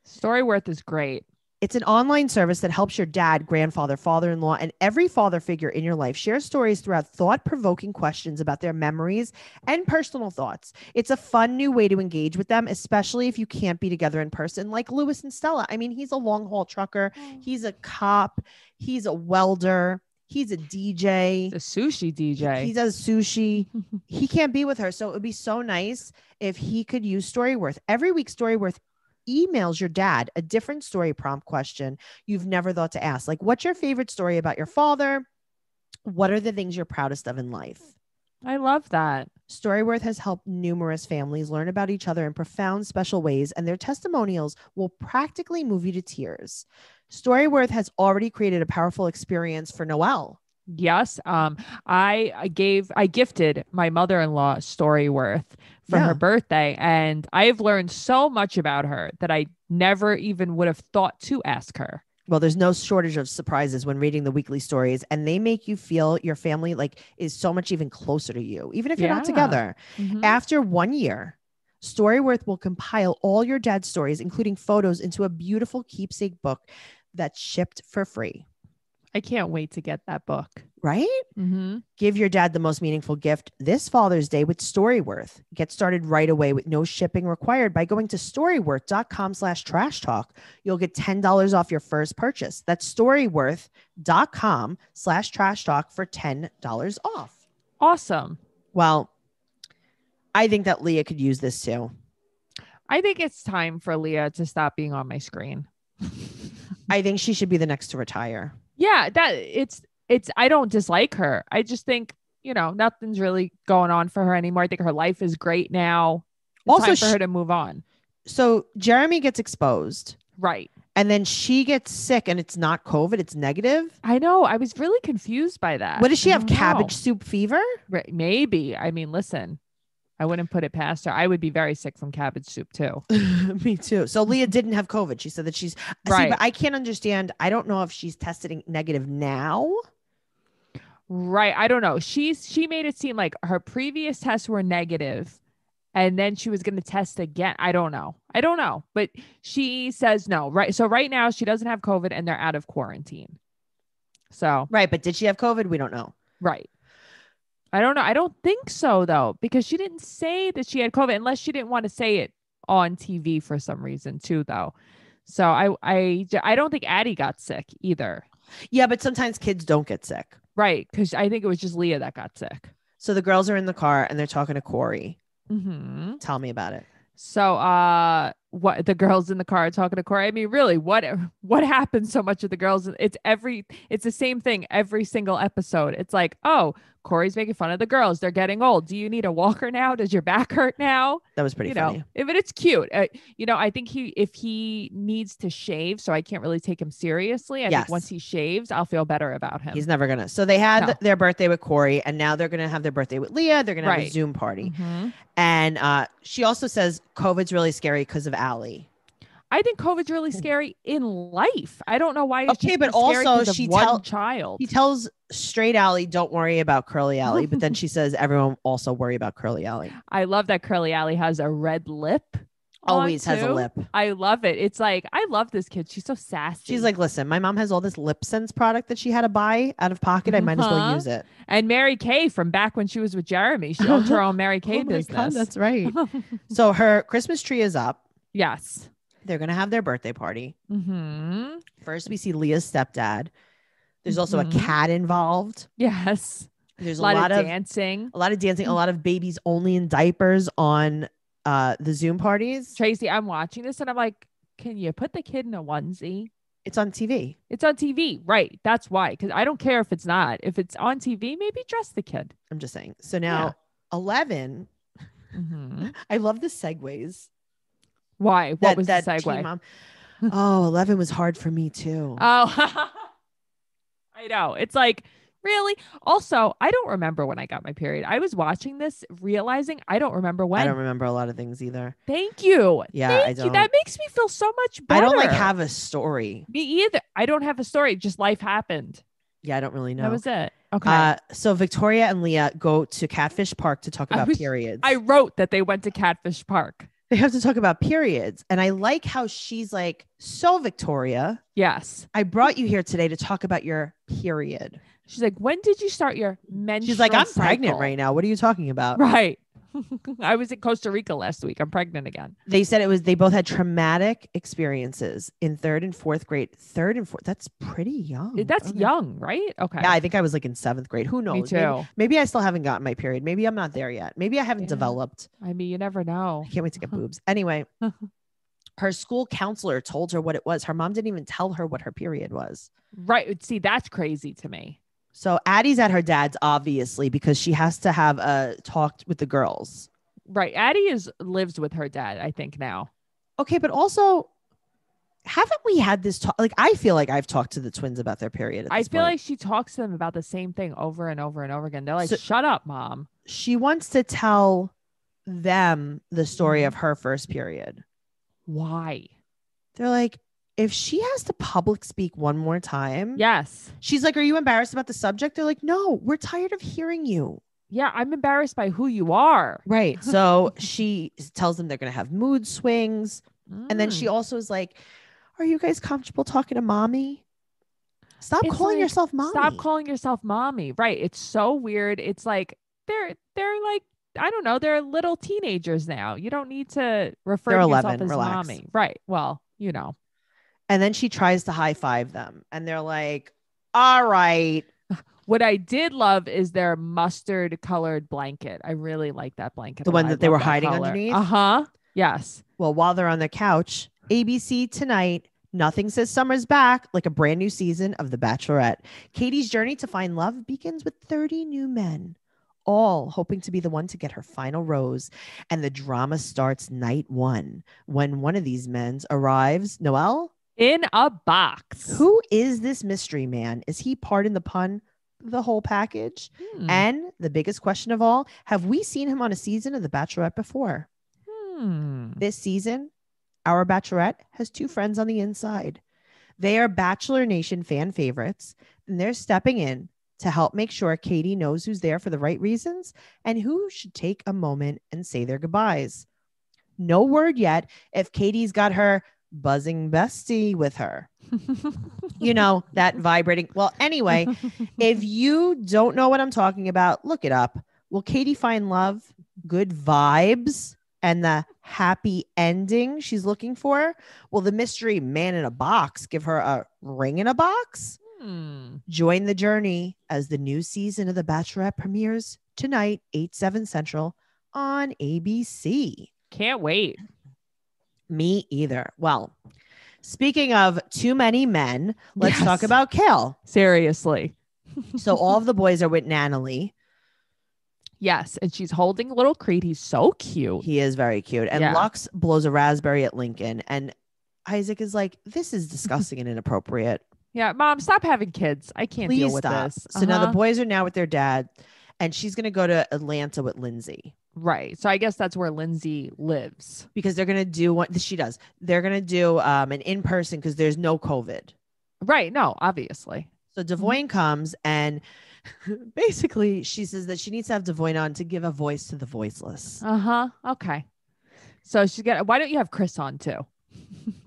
Storyworth is great. It's an online service that helps your dad, grandfather, father in law, and every father figure in your life share stories throughout thought provoking questions about their memories and personal thoughts. It's a fun new way to engage with them, especially if you can't be together in person, like Lewis and Stella. I mean, he's a long haul trucker, oh. he's a cop, he's a welder, he's a DJ. a sushi DJ. He does sushi. he can't be with her. So it would be so nice if he could use Storyworth. Every week, Storyworth emails your dad a different story prompt question you've never thought to ask. Like, what's your favorite story about your father? What are the things you're proudest of in life? I love that. Storyworth has helped numerous families learn about each other in profound, special ways, and their testimonials will practically move you to tears. Storyworth has already created a powerful experience for Noelle. Yes. Um, I, I gave, I gifted my mother in law Storyworth for Yeah. her birthday, and I've learned so much about her that I never even would have thought to ask her. Well, there's no shortage of surprises when reading the weekly stories, and they make you feel your family like is so much even closer to you, even if you're not Yeah. together. Mhm. After one year, Storyworth will compile all your dad's stories, including photos, into a beautiful keepsake book that's shipped for free. I can't wait to get that book. Right? Mm-hmm. Give your dad the most meaningful gift this Father's Day with Storyworth. Get started right away with no shipping required by going to storyworth.com slash trash talk. You'll get $10 off your first purchase. That's storyworth.com slash trash talk for $10 off. Awesome. Well, I think that Leah could use this too. I think it's time for Leah to stop being on my screen. I think she should be the next to retire. Yeah, that it's it's I don't dislike her. I just think, you know, nothing's really going on for her anymore. I think her life is great now. It's Also, time for sh- her to move on. So Jeremy gets exposed Right. and then she gets sick and it's not COVID, it's negative. I know. I was really confused by that. What does she have? don't know. Cabbage soup fever? Right, Maybe. I mean, listen, I wouldn't put it past her. I would be very sick from cabbage soup too. Me too. So Leah didn't have COVID. She said that she's See, Right. but I can't understand. I don't know if she's testing negative now. Right. I don't know. She's she made it seem like her previous tests were negative and then she was going to test again. I don't know. I don't know. But she says no. Right. So right now she doesn't have COVID and they're out of quarantine. So, Right, but did she have COVID? We don't know. right. I don't know. I don't think so though because she didn't say that she had COVID unless she didn't want to say it on TV for some reason too though. So I I I don't think Addie got sick either. Yeah, but sometimes kids don't get sick. Right, cuz I think it was just Leah that got sick. So the girls are in the car and they're talking to Corey. Mhm. Tell me about it. So uh what the girls in the car talking to Corey. I mean, really, what what happens so much of the girls? It's every it's the same thing every single episode. It's like, oh, Corey's making fun of the girls. They're getting old. Do you need a walker now? Does your back hurt now? That was pretty you funny. know, it, it's cute. Uh, you know, I think he if he needs to shave, so I can't really take him seriously. I Yes. think once he shaves, I'll feel better about him. He's never gonna. So they had No. their birthday with Corey, and now they're gonna have their birthday with Leah. They're gonna have a Zoom party, Mhm. and uh, she also says COVID's really scary because of Allie. I think COVID's really scary in life. I don't know why. It's Okay, but also she tells child. He tells straight Allie, "Don't worry about Curly Allie," but then she says, "Everyone also worry about Curly Allie." I love that Curly Allie has a red lip. Always has a lip. I love it. It's like I love this kid. She's so sassy. She's like, listen, my mom has all this LipSense product that she had to buy out of pocket. I might as well Uh-huh. use it. and Mary Kay from back when she was with Jeremy. She owned her own Mary Kay Oh my God, business. that's right. so her Christmas tree is up. Yes. They're gonna have their birthday party. hmm First, we see Leah's stepdad. There's also Mhm. a cat involved. Yes. There's A a lot, lot, of, of, dancing. a lot of dancing, a lot of babies only in diapers on uh the Zoom parties. Tracey, I'm watching this and I'm like, can you put the kid in a onesie? It's on TV. It's on TV. Right. That's why. Because I don't care if it's not. If it's on TV, maybe dress the kid. I'm just saying. So now, eleven. Mhm. I love the segues. Why? What that, was that the segue? mom- oh, 11 was hard for me too. Oh, I know. It's like, really? Also, I don't remember when I got my period. I was watching this, realizing I don't remember when. I don't remember a lot of things either. Thank you. Yeah, Thank I don't. That makes me feel so much better. I don't like have a story. me either. I don't have a story. Just life happened. Yeah, I don't really know. That was it. Okay. Uh, so Victoria and Leah go to Catfish Park to talk I about was- periods. I wrote that they went to Catfish Park. They have to talk about periods. And I like how she's like, So, Victoria, Yes. I brought you here today to talk about your period. She's like, when did you start your menstrual She's like, I'm pregnant right now. What are you talking about? Right. I was in Costa Rica last week. I'm pregnant again. They said it was, they both had traumatic experiences in third and fourth grade. Third and fourth, that's pretty young. That's oh, Okay. young, right? Okay. Yeah, I think I was like in seventh grade. Who knows? Me Maybe- Maybe, I still haven't gotten my period. Maybe I'm not there yet. Maybe I haven't Yeah. developed. I mean, you never know. I can't wait to get boobs. Anyway, her school counselor told her what it was. Her mom didn't even tell her what her period was. Right. See, that's crazy to me. So Addie's at her dad's obviously because she has to have a talk with the girls. Right. Addie is lives with her dad, I think now. Okay, but also haven't we had this talk? Like I feel like I've talked to the twins about their period. I feel point. like she talks to them about the same thing over and over and over again. They're like, So- shut up, mom. she wants to tell them the story Mm-hmm. of her first period. Why? They're like, if she has to public speak one more time, Yes. she's like, Are you embarrassed about the subject? They're like, No, we're tired of hearing you. Yeah. I'm embarrassed by who you are. Right. So she tells them they're going to have mood swings. And then she Mm. also is like, Are you guys comfortable talking to mommy? Stop It's calling like, yourself mommy. Stop calling yourself mommy. Right. It's so weird. It's like they're they're like I don't know. They're little teenagers now. You don't need to refer They're to 11, yourself as relax. mommy. Right. Well, you know. And then she tries to high five them. And they're like, All right. What I did love is their mustard colored blanket. I really like that blanket. The one lot. I that they were hiding underneath? Uh huh. Yes. Well, while they're on the couch, ABC tonight, nothing says summer's back like a brand new season of The Bachelorette. Katie's journey to find love begins with 30 new men, all hoping to be the one to get her final rose. And the drama starts night one when one of these men arrives. Noelle, In a box. who is this mystery man? Is he, part pardon the pun, the whole package? Hmm. And the biggest question of all, have we seen him on a season of The Bachelorette before? Hmm. This season, our bachelorette has two friends on the inside. They are Bachelor Nation fan favorites, and they're stepping in to help make sure Katie knows who's there for the right reasons and who should take a moment and say their goodbyes. No word yet if Katie's got her buzzing bestie with her. You know, that vibrating. Well, anyway, if you don't know what I'm talking about, look it up. Will Katie find love, good vibes, and the happy ending she's looking for? Will the mystery man in a box give her a ring in a box? Hmm. Join the journey as the new season of The Bachelorette premieres tonight, 8 7 Central on ABC. Can't wait. Me either. Well, speaking of too many men, let's talk about Kail. Seriously. So all of the boys are with Natalie. Yes. And she's holding little Creed. He's so cute. He is very cute. And Yeah. Lux blows a raspberry at Lincoln. And Isaac is like, this is disgusting and inappropriate. Yeah. Mom, stop having kids. I can't deal with stop. this. So now the Uh-huh. boys are now with their dad. And she's going to go to Atlanta with Lindsie Right. So I guess that's where Lindsie lives. because they're going to do what she does. They're going to do um, an in person because there's no COVID. Right. No, obviously. So Mm-hmm. Devoin comes and basically she says that she needs to have Devoin on to give a voice to the voiceless. Uh huh. Okay. So she's got. Why don't you have Chris on too?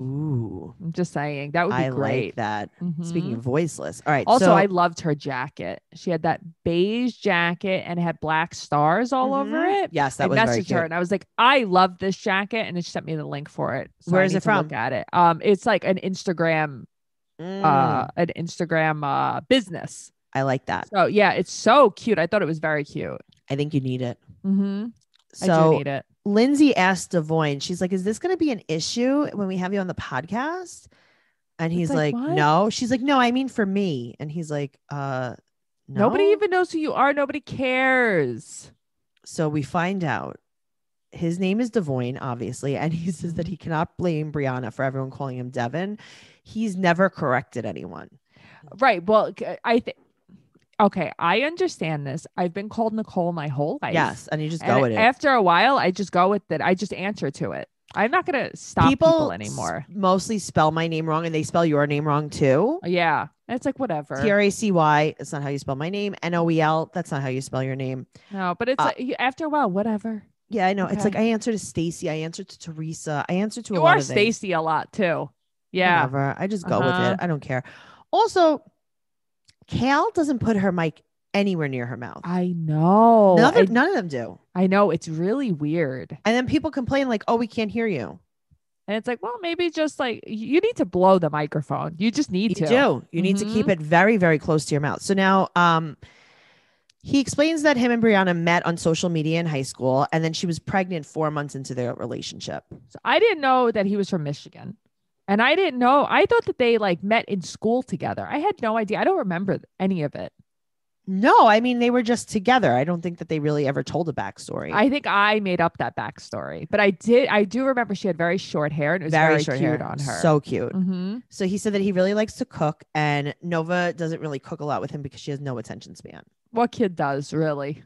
Ooh, I'm just saying that would be I great. like that. Speaking Mhm. of voiceless. All right. Also, so- I loved her jacket. She had that beige jacket and it had black stars all over Mhm. it. Yes, that I was very messaged her and I was like, I love this jacket. And she sent me the link for it. So I Where is it from? look? At it. Um, it's like an Instagram, Mm, uh, an Instagram uh business. I like that. So yeah, it's so cute. I thought it was very cute. I think you need it. Mm-hmm. I do So need it. Lindsie asked Devoin, she's like, Is this going to be an issue when we have you on the podcast? And he's like, like, No. She's like, No, I mean for me. And he's like, Uh, no. Nobody even knows who you are. Nobody cares. So we find out his name is Devoin, obviously, and he says that he cannot blame Brianna for everyone calling him Devin. He's never corrected anyone. Right. Well, I think. Okay, I understand this. I've been called Nicole my whole life. Yes, and you just And go with it. After a while, I just go with it. I just answer to it. I'm not gonna stop people, anymore. s- mostly spell my name wrong, and they spell your name wrong too. Yeah, it's like whatever. T R A C Y. It's not how you spell my name. N O E L. That's not how you spell your name. no, but it's Uh, like, after a while, whatever. Yeah, I know. It's like I answer to Stacy, I answer to Teresa, I answer to a You lot are. Stacy a lot too. Yeah. Whatever. I just go with Uh-huh. it. I don't care. Also, Cal doesn't put her mic anywhere near her mouth. I know. none, I, of, none of them do. I know. It's really weird. And then people complain like, "Oh, we can't hear you." And it's like, well, maybe just like you need to blow the microphone. You just need You to. do. You need to keep Mhm. it very, very close to your mouth. So now, um, he explains that him and Brianna met on social media in high school, and then she was pregnant four months into their relationship. So I didn't know that he was from Michigan. And I didn't know. I thought that they like met in school together. I had no idea. I don't remember any of it. No, I mean they were just together. I don't think that they really ever told a backstory. I think I made up that backstory, but I did. I do remember she had very short hair and it was very, short cute hair. on her. So cute. hmm So he said that he really likes to cook, and Nova doesn't really cook a lot with him because she has no attention span. what kid does really?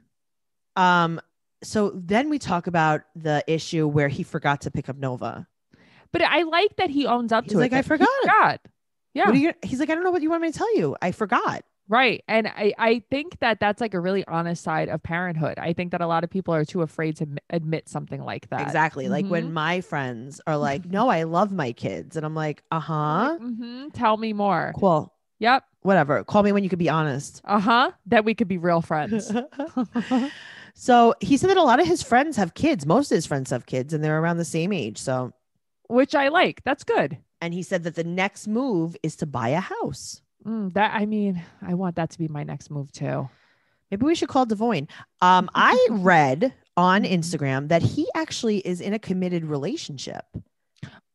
Um, so then we talk about the issue where he forgot to pick up Nova. But I like that he owns up He's to like, it. "I that he forgot." forgot. Yeah. You? He's like, I don't know what you want me to tell you. I forgot. Right. And I, I think that that's like a really honest side of parenthood. I think that a lot of people are too afraid to admit something like that. Exactly. Like when Mhm. my friends are like, "No, I love my kids," and I'm like, "Uh huh." hmm Tell me more. Cool. Yep. Whatever. Call me when you could be honest. Uh huh. That we could be real friends. so he said that a lot of his friends have kids. Most of his friends have kids, and they're around the same age. So, Which I like. That's good. and he said that the next move is to buy a house. Mm, that I mean, I want that to be my next move too. Maybe we should call Devoin. Um, I read on Mhm. Instagram that he actually is in a committed relationship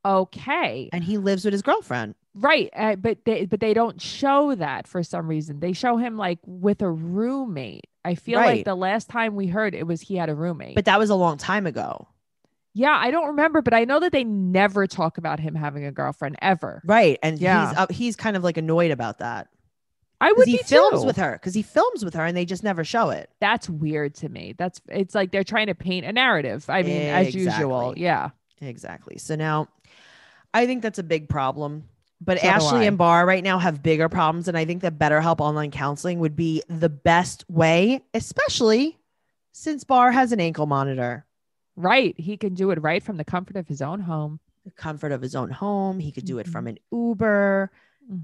Okay. and he lives with his girlfriend. Right. Uh, but they but they don't show that for some reason. They show him like with a roommate. I feel Right. like the last time we heard it was he had a roommate. But that was a long time ago. Yeah, I don't remember, but I know that they never talk about him having a girlfriend ever. Right. And Yeah. he's up, he's kind of like annoyed about that. I Because would he be films too. with her. Because he films with her and they just never show it. That's weird to me. That's it's like they're trying to paint a narrative. I mean, as usual. Yeah. Exactly. So now I think that's a big problem. But So Ashley and Bar right now have bigger problems. And I think that BetterHelp online counseling would be the best way, especially since Bar has an ankle monitor. Right. He can do it right from the comfort of his own home. The comfort of his own home. He could do it Mhm. from an Uber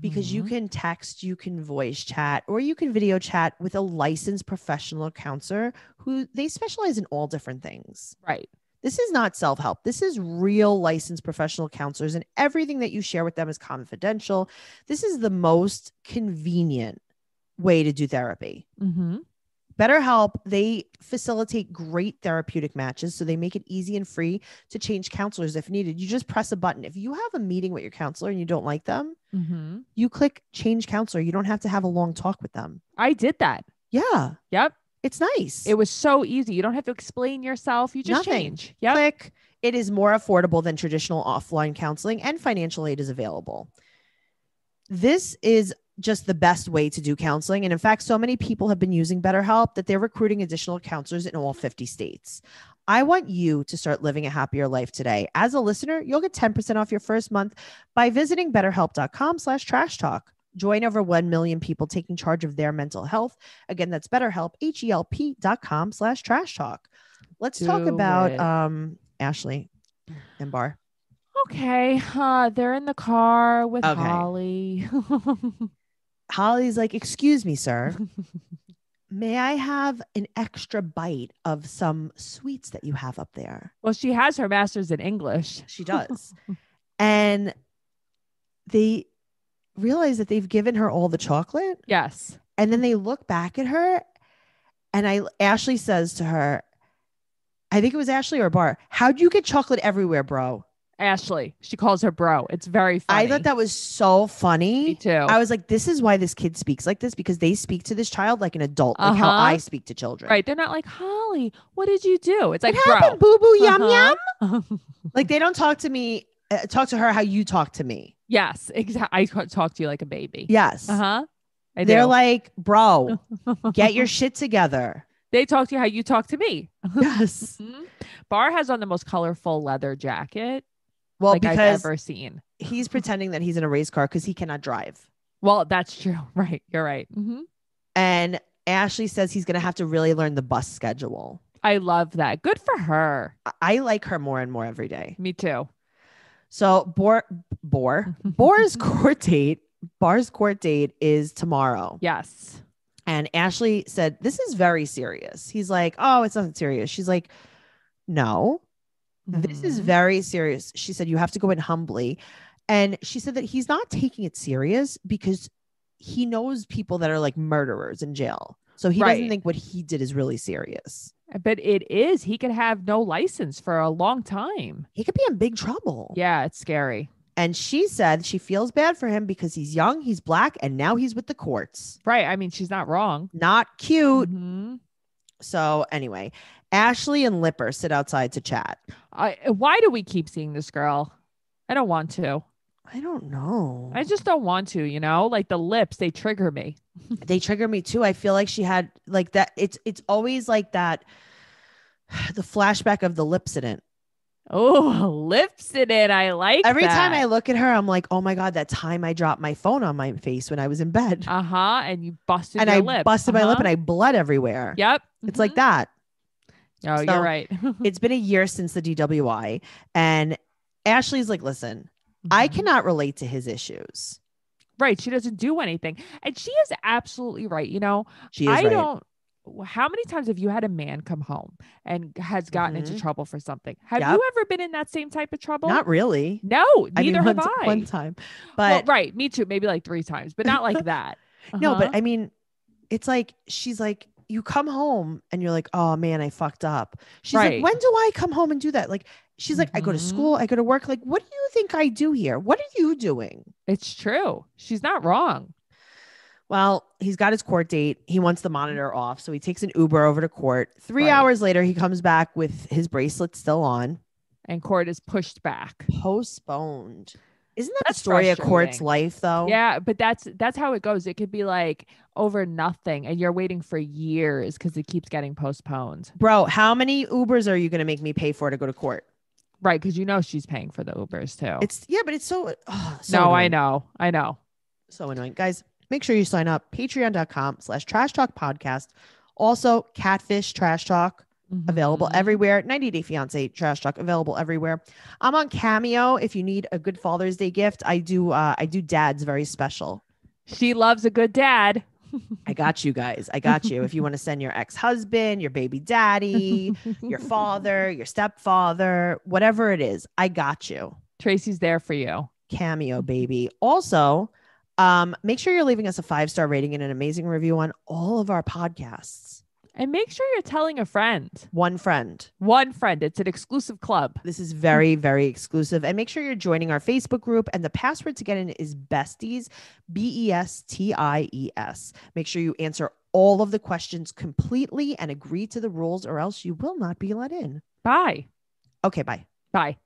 because you Mhm. can text, you can voice chat, or you can video chat with a licensed professional counselor who they specialize in all different things. right. This is not self help. This is real licensed professional counselors, and everything that you share with them is confidential. This is the most convenient way to do therapy. hmm BetterHelp, they facilitate great therapeutic matches. So they make it easy and free to change counselors if needed. You just press a button. If you have a meeting with your counselor and you don't like them, hmm you click change counselor. You don't have to have a long talk with them. I did that. Yeah, Yep. it's nice. It was so easy. You don't have to explain yourself. You just Nothing. change. Yep. click. It is more affordable than traditional offline counseling, and financial aid is available. This is just the best way to do counseling. And in fact, so many people have been using BetterHelp that they're recruiting additional counselors in all 50 states. I want you to start living a happier life today. As a listener, you'll get 10% off your first month by visiting betterhelp.com slash trash talk. Join over 1 million people taking charge of their mental health. Again, that's betterhelp, H-E-L-P dot com slash trash talk. Let's talk about it. um Ashley and Bar. Okay. Uh, they're in the car with Okay. Holly. Holly's like, excuse me, sir. May I have an extra bite of some sweets that you have up there? well, she has her master's in English. She does. and they realize that they've given her all the chocolate. Yes. And then they look back at her. And I Ashley says to her, I think it was Ashley or Bar, how'd you get chocolate everywhere, bro? Ashley. She calls her bro. It's very funny. I thought that was so funny. Me too. I was like, this is why this kid speaks like this because they speak to this child like an adult, like how Uh-huh. I speak to children. right. They're not like, Holly, what did you do? It's What like, happened, boo boo, yum Uh-huh. yum? Like they don't talk to me, uh, talk to her how you talk to me. yes, exactly. I talk to you like a baby. Yes. Uh huh. They're like, bro, get your shit together. they talk to you how you talk to me. Yes. Mhm. Bar has on the most colorful leather jacket Well, like I've because ever seen. he's pretending that he's in a race car because he cannot drive. Well, that's true. Right. You're right. hmm And Ashley says he's going to have to really learn the bus schedule. I love that. Good for her. I- I like her more and more every day. Me too. So Bor Bor Bor's court date, Bar's court date is tomorrow. Yes. And Ashley said, This is very serious. He's like, Oh, it's not serious. She's like, No, this is Mhm. very serious. She said, You have to go in humbly. And she said that he's not taking it serious because he knows people that are like murderers in jail. So he doesn't think what he did is really serious. But it is. He could have no license for a long time. He could be in big trouble. Yeah, it's scary. And she said she feels bad for him because he's young, he's black, and now he's with the courts. Right. I mean, she's not wrong. Not cute. Mhm. So, anyway, Ashley and Lipper sit outside to chat. I, why do we keep seeing this girl? I don't want to. I don't know. I just don't want to, you know? Like the lips, they trigger me. they trigger me too. I feel like she had like that. It's it's always like that. The flashback of the lips in it. Oh, lips in it. I like Every time. I look at her, I'm like, oh my god, that time I dropped my phone on my face when I was in bed, Uh huh. And you busted and I lip. busted my lip Uh-huh. and I bled everywhere. Yep. It's like that. Oh, So- you're right. It's been a year since the DWI, and Ashley's like, listen, I Mhm. cannot relate to his issues. Right. She doesn't do anything. And she is absolutely right. You know, She is I right. don't. How many times have you had a man come home and has gotten into Mhm. trouble for something? Have Yep. you ever been in that same type of trouble? Not really. No, I mean, neither one, have t- I. one time, well, but right, me too. Maybe like three times, but not like that. No, Uh-huh. but I mean, it's like she's like, you come home and you're like, oh man, I fucked up. She's Right. like, when do I come home and do that? Like, she's like, I go to school, mm-hmm. I go to work. Like, what do you think I do here? What are you doing? it's true. She's not wrong. Well, he's got his court date. He wants the monitor off. So he takes an Uber over to court. Three Right. hours later, he comes back with his bracelet still on, And court is pushed back. postponed. Isn't that That's the story of court's life, though? Yeah, but that's that's how it goes. It could be like over nothing, and you're waiting for years because it keeps getting postponed. Bro, how many Ubers are you going to make me pay for to go to court? Right, because you know she's paying for the Ubers too. It's, yeah, but it's so, oh, so no, I know, I know. so annoying guys make sure you sign up patreon.com slash trash talk podcast also catfish trash talk available Mhm. everywhere. 90 day fiance trash talk available everywhere. I'm on cameo if you need a good father's day gift. I do uh i do dad's very special. She loves a good dad. i got you guys. I got you. If you want to send your ex-husband your baby daddy your father your stepfather whatever it is i got you. Tracey's there for you. cameo baby. Also um make sure you're leaving us a five star rating and an amazing review on all of our podcasts And make sure you're telling a friend. one friend One friend. It's an exclusive club. this is very very exclusive and make sure you're joining our facebook group and the password to get in is besties b-e-s-t-i-e-s make sure you answer all of the questions completely and agree to the rules or else you will not be let in Bye. okay bye Bye.